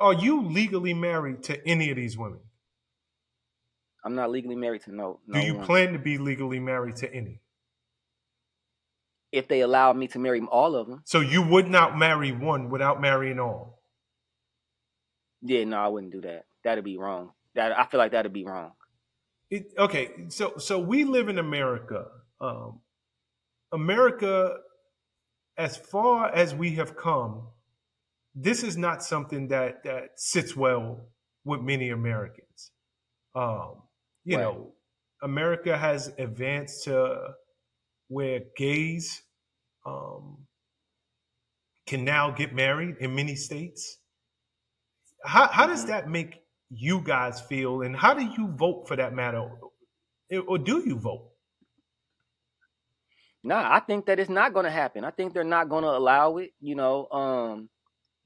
are you legally married to any of these women? I'm not legally married to no. no Do you one. plan to be legally married to any? If they allow me to marry all of them, So you would not marry one without marrying all. yeah, no, I wouldn't do that. That'd be wrong. That I feel like that'd be wrong. It, okay, so so we live in America. Um, America, as far as we have come, this is not something that that sits well with many Americans. Um, you Right. know, America has advanced to where gays um, can now get married in many states. How how does Mhm. that make you guys feel, and how do you vote for that matter, or do you vote? Nah, I think that it's not going to happen. I think they're not going to allow it. You know, um,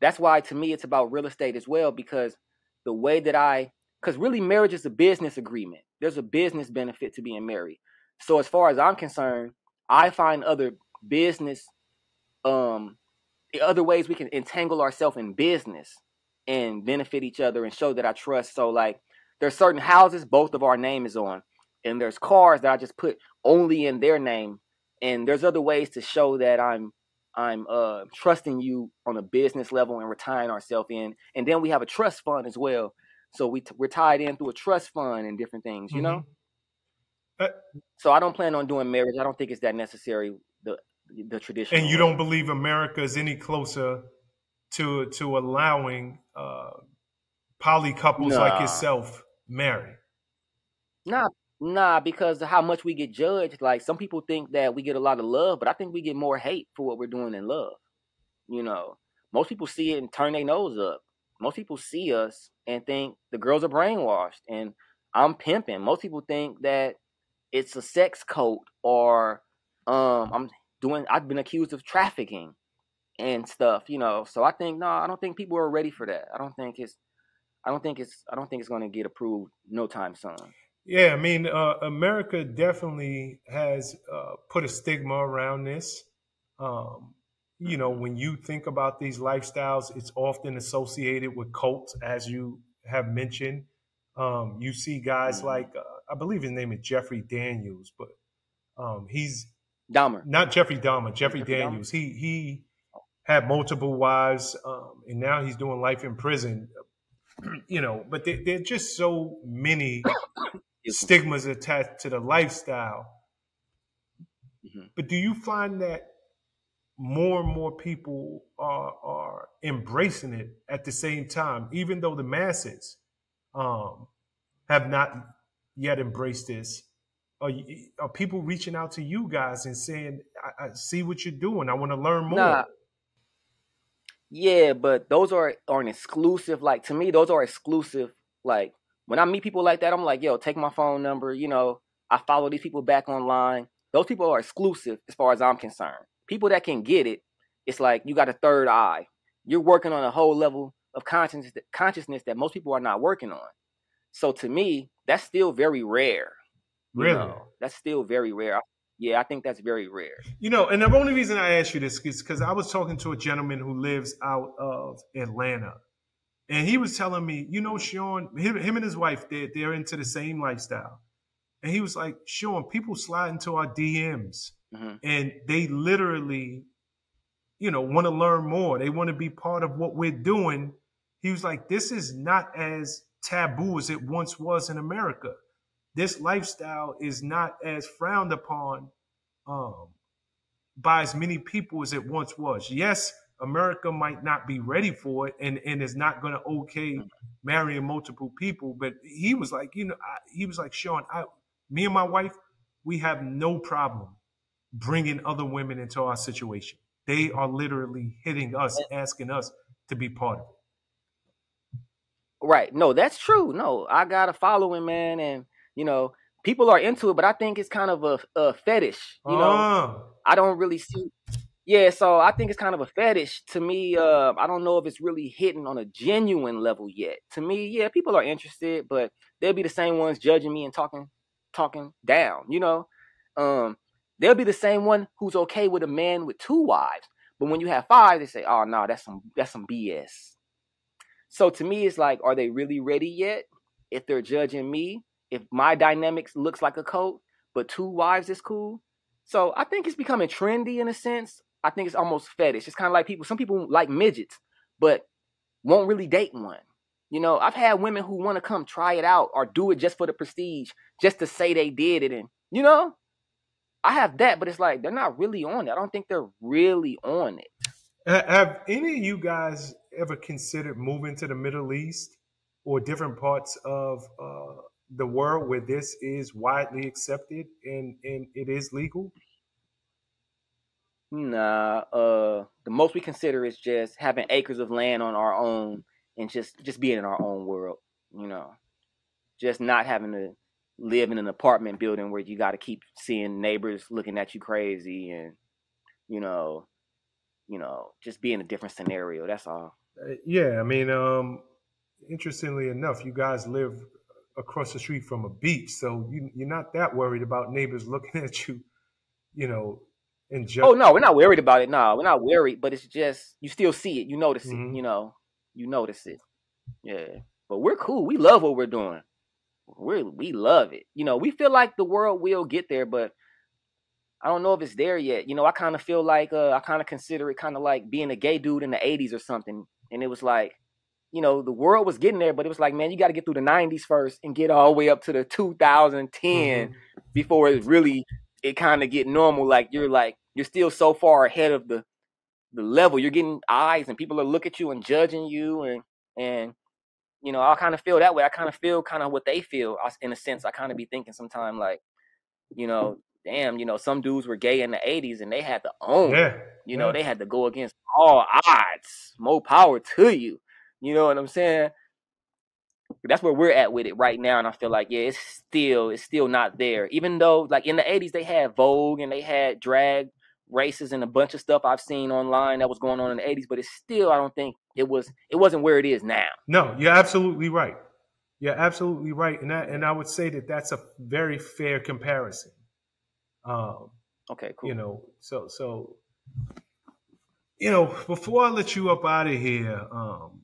that's why to me it's about real estate as well because the way that I, because really marriage is a business agreement. There's a business benefit to being married. So as far as I'm concerned, I find other business, um, other ways we can entangle ourselves in business and benefit each other and show that I trust. So like, there's certain houses both of our name is on, and there's cars that I just put only in their name and there's other ways to show that I'm I'm uh trusting you on a business level and we're tying ourselves in, and then we have a trust fund as well. So we t- we're tied in through a trust fund and different things, you know. Uh, So I don't plan on doing marriage. I don't think it's that necessary. The the tradition. and you don't believe America is any closer to to allowing uh, poly couples like yourself marry. Nah, nah, because of how much we get judged. Like some people think that we get a lot of love, but I think we get more hate for what we're doing than love. You know, most people see it and turn their nose up. Most people see us and think the girls are brainwashed and I'm pimping. Most people think that it's a sex cult or um I'm doing I've been accused of trafficking and stuff, you know. So I think no, I don't think people are ready for that. I don't think it's I don't think it's I don't think it's going to get approved no time soon. Yeah, I mean, uh, America definitely has uh, put a stigma around this. Um, you know, when you think about these lifestyles, it's often associated with cults, as you have mentioned. Um, you see guys Mhm. like, uh, I believe his name is Jeffrey Daniels, but um, he's Dahmer. not Jeffrey Dahmer, Jeffrey Jeffrey Dahmer? Daniels. He he had multiple wives, um, and now he's doing life in prison. You know, but there, there are just so many stigmas attached to the lifestyle. Mhm. But do you find that more and more people are are embracing it at the same time, even though the masses um, have not yet embraced this? Are, you, are people reaching out to you guys and saying, "I, I see what you're doing. I want to learn more"? Nah. Yeah, but those are are an exclusive. Like to me, those are exclusive. Like when I meet people like that, I'm like, yo, take my phone number. You know, I follow these people back online. Those people are exclusive as far as I'm concerned. People that can get it, it's like you got a third eye. You're working on a whole level of consciousness consciousness that most people are not working on. So to me, that's still very rare. you Really? know. that's still very rare. Yeah, I think that's very rare. You know, and the only reason I asked you this is because I was talking to a gentleman who lives out of Atlanta, and he was telling me, you know, Shawn, him, him and his wife, they're, they're into the same lifestyle, and he was like, Shawn, people slide into our DMs, Mhm. and they literally, you know, want to learn more. They want to be part of what we're doing. He was like, this is not as taboo as it once was in America. This lifestyle is not as frowned upon um, by as many people as it once was. Yes, America might not be ready for it and, and is not going to okay marrying multiple people. But he was like, you know, I, he was like, Shawn, I, me and my wife, we have no problem bringing other women into our situation. They are literally hitting us, asking us to be part of it. Right. No, that's true. No, I got a following, man, and you know, people are into it, but I think it's kind of a, a fetish. You know, Ah, I don't really see. Yeah, so I think it's kind of a fetish to me. Uh, I don't know if it's really hitting on a genuine level yet. To me, yeah, people are interested, but they'll be the same ones judging me and talking, talking down. You know, um, they'll be the same one who's okay with a man with two wives, but when you have five, they say, "Oh no, that's some that's some BS." So to me, it's like, are they really ready yet? If they're judging me, if my dynamics looks like a cult, but two wives is cool. So I think it's becoming trendy in a sense. I think it's almost fetish. It's kind of like people. Some people like midgets, but won't really date one. You know, I've had women who want to come try it out or do it just for the prestige, just to say they did it. And you know, I have that, but it's like they're not really on it. I don't think they're really on it. Have any of you guys ever considered moving to the Middle East or different parts of uh, the world where this is widely accepted and, and it is legal? Nah, uh, the most we consider is just having acres of land on our own and just just being in our own world. You know, just not having to live in an apartment building where you got to keep seeing neighbors looking at you crazy and you know, you know, just be in a different scenario. That's all. Uh, yeah, I mean, um, interestingly enough, you guys live across the street from a beach, so you, you're not that worried about neighbors looking at you, you know, and just. Oh no, we're not worried about it. No, we're not worried, but it's just you still see it, you notice mm-hmm. it, you know, you notice it. Yeah, but we're cool. We love what we're doing. We we love it. You know, we feel like the world will get there, but I don't know if it's there yet. You know, I kind of feel like uh, I kind of consider it kind of like being a gay dude in the '80s or something, and it was like you know, the world was getting there, but it was like, man, you got to get through the 90s first and get all the way up to the 2010 mm-hmm. before it really it kind of get normal. Like you're like you're still so far ahead of the the level. You're getting eyes and people are looking at you and judging you and and you know, I kind of feel that way. I kind of feel kind of what they feel in a sense. I kind of be thinking sometimes like, you know, damn, you know, some dudes were gay in the 80s and they had to own. Yeah. You know, they had to go against all odds. More power to you. You know what I'm saying? That's where we're at with it right now, and I feel like yeah, it's still it's still not there. Even though like in the '80s they had Vogue and they had drag races and a bunch of stuff I've seen online that was going on in the '80s, but it's still I don't think it was it wasn't where it is now. No, you're absolutely right. You're absolutely right, and I, and I would say that that's a very fair comparison. Um, okay, cool. You know, so so you know, before I let you up out of here, um,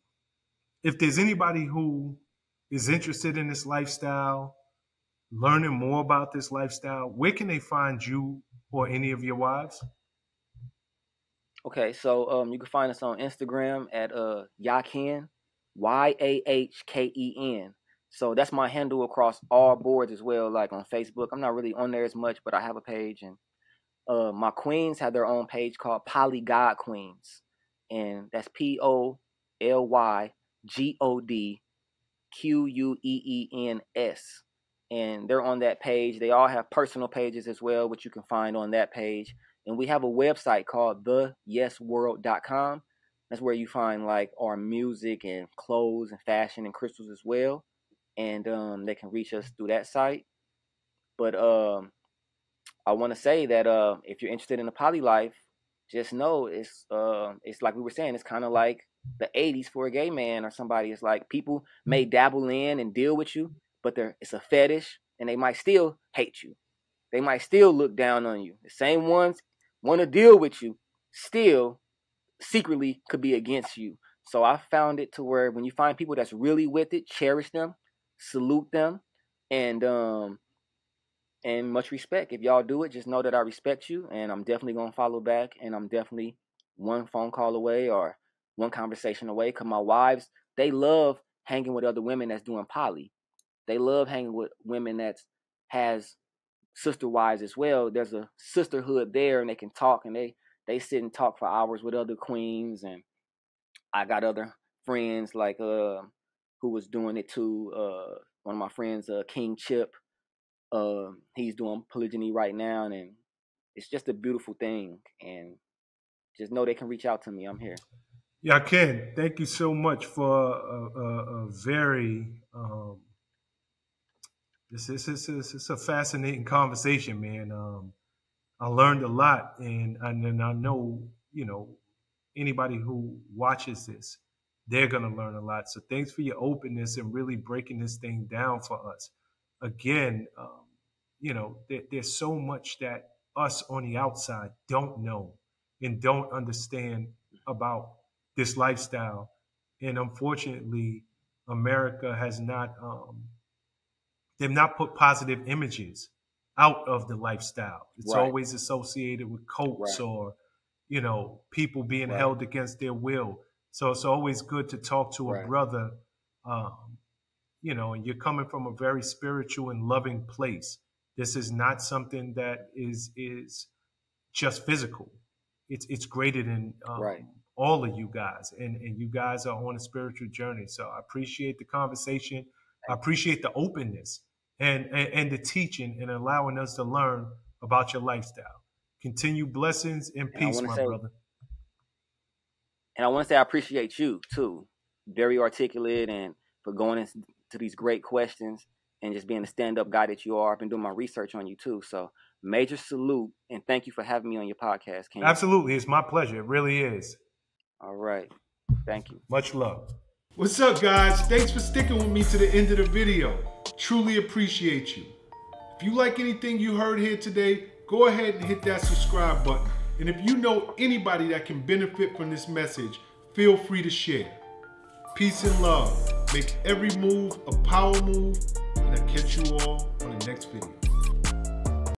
if there's anybody who is interested in this lifestyle, learning more about this lifestyle, where can they find you or any of your wives? Okay, so um, you can find us on Instagram at uh Yahken, Y A H K E N. So that's my handle across all boards as well. Like on Facebook, I'm not really on there as much, but I have a page, and uh, my queens have their own page called Poly God Queens, and that's P O L Y G O D Q U E E N S. And they're on that page. They all have personal pages as well, which you can find on that page. And we have a website called theyesworld.com. That's where you find like our music and clothes and fashion and crystals as well. And um, they can reach us through that site. But um, I want to say that uh, if you're interested in the poly life, just know it's uh, it's like we were saying, it's kind of like the 80s for a gay man or somebody. It's like people may dabble in and deal with you, but they're it's a fetish and they might still hate you. They might still look down on you. The same ones want to deal with you still secretly could be against you. So I found it to where when you find people that's really with it, cherish them, salute them, and um and much respect. If y'all do it, just know that I respect you and I'm definitely gonna follow back and I'm definitely one phone call away or one conversation away. Cause my wives, they love hanging with other women that's doing poly. They love hanging with women that has sister wives as well. There's a sisterhood there, and they can talk and they they sit and talk for hours with other queens. And I got other friends like uh who was doing it too. Uh, one of my friends, uh, King Chip. Uh, he's doing polygyny right now, and it's just a beautiful thing. And just know they can reach out to me. I'm here. Yahken, thank you so much for a, a, a very um, this is it's, it's, it's, a fascinating conversation, man. Um, I learned a lot, and and I know you know anybody who watches this, they're gonna learn a lot. So thanks for your openness and really breaking this thing down for us. Again, um, you know, there, there's so much that us on the outside don't know and don't understand about this lifestyle and unfortunately, America has not um, they've not put positive images out of the lifestyle. It's right. always associated with cults right. or you know people being right. held against their will. So it's always good to talk to a brother, um, you know, and you're coming from a very spiritual and loving place. This is not something that is is just physical. It's it's greater than um, all of you guys, and and you guys are on a spiritual journey. So I appreciate the conversation. I appreciate the openness and, and, and the teaching and allowing us to learn about your lifestyle. Continue blessings and peace, and my say, brother. And I want to say I appreciate you too. Very articulate and for going into these great questions and just being the stand up guy that you are. I've been doing my research on you too. So major salute and thank you for having me on your podcast. King. Absolutely. It's my pleasure. It really is. All right. Thank you. Much love. What's up, guys? Thanks for sticking with me to the end of the video. Truly appreciate you. If you like anything you heard here today, go ahead and hit that subscribe button. And if you know anybody that can benefit from this message, feel free to share. Peace and love. Make every move a power move. And I'll catch you all on the next video.